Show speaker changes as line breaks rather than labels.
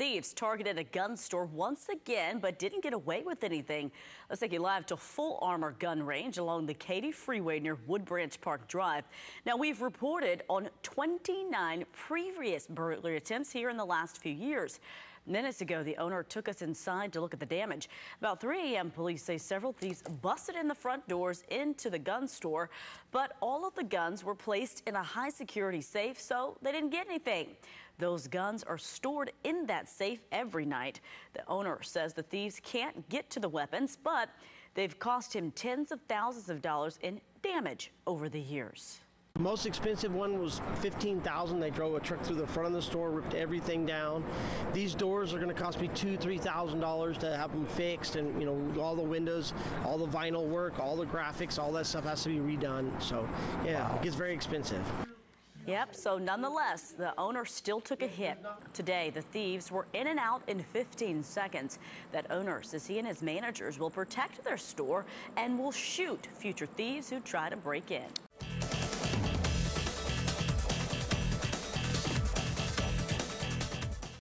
Thieves targeted a gun store once again, but didn't get away with anything. Let's take you live to Full Armor Gun Range along the Katy Freeway near Wood Branch Park Drive. Now, we've reported on 29 previous burglary attempts here in the last few years. Minutes ago, the owner took us inside to look at the damage. About 3 a.m., police say several thieves busted in the front doors into the gun store, but all of the guns were placed in a high security safe, so they didn't get anything. Those guns are stored in that safe every night. The owner says the thieves can't get to the weapons, but they've cost him tens of thousands of dollars in damage over the years.
The most expensive one was 15000 They drove a truck through the front of the store, ripped everything down. These doors are going to cost me two, three thousand dollars to have them fixed, and you know all the windows, all the vinyl work, all the graphics, all that stuff has to be redone. So yeah, wow. it gets very expensive.
Yep, so nonetheless, the owner still took a hit. Today, the thieves were in and out in 15 seconds. That owner says he and his managers will protect their store and will shoot future thieves who try to break in.